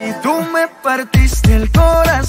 Y tú me partiste el corazón.